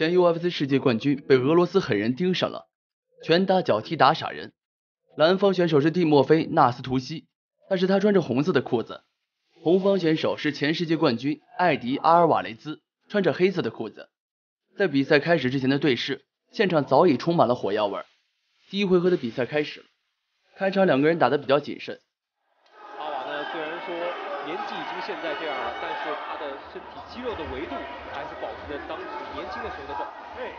前 UFC 世界冠军被俄罗斯狠人盯上了，拳打脚踢打傻人。蓝方选手是蒂莫菲·纳斯图西，但是他穿着红色的裤子。红方选手是前世界冠军艾迪·阿尔瓦雷兹，穿着黑色的裤子。在比赛开始之前的对视，现场早已充满了火药味。第一回合的比赛开始了，开场两个人打得比较谨慎。年纪已经现在这样了，但是他的身体肌肉的维度还是保持着当时年轻的时候的状态。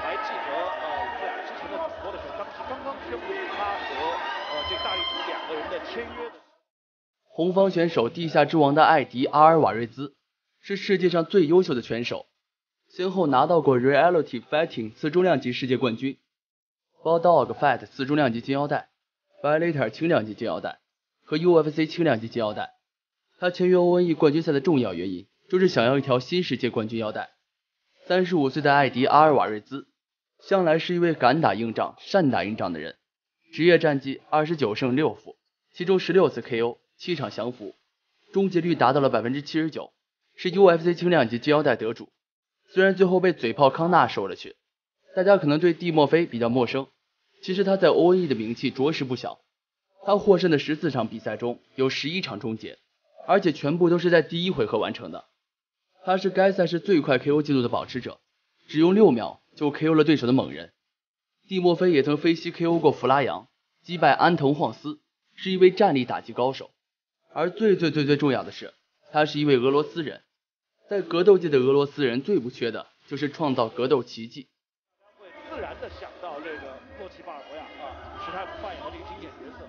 还记得呃，我们俩之前的主播的时候，当时刚刚宣布他和呃这大力士两个人的签约的。红方选手地下之王的艾迪·阿尔瓦瑞兹是世界上最优秀的拳手。先后拿到过 Reality Fighting 次重量级世界冠军，Bulldog Fight 次重量级金腰带，Bellator 轻量级金腰带和 UFC 轻量级金腰带。他签约 ONE 冠军赛的重要原因就是想要一条新世界冠军腰带。三十五岁的艾迪·阿尔瓦瑞兹向来是一位敢打硬仗、善打硬仗的人，职业战绩二十九胜六负，其中十六次 KO，七场降服，终结率达到了百分之七十九，是 UFC 轻量级金腰带得主。虽然最后被嘴炮康纳收了去，大家可能对蒂莫菲比较陌生，其实他在 ONE 的名气着实不小。他获胜的十四场比赛中有十一场终结，而且全部都是在第一回合完成的。他是该赛事最快 KO 记录的保持者，只用六秒就 KO 了对手的猛人。蒂莫菲也曾飞膝 KO 过弗拉扬，击败安藤晃司，是一位站立打击高手。而最最最最重要的是，他是一位俄罗斯人。在格斗界的俄罗斯人最不缺的就是创造格斗奇迹。会自然的想到这个洛奇巴尔博亚啊，史泰普扮演的这个经典角色。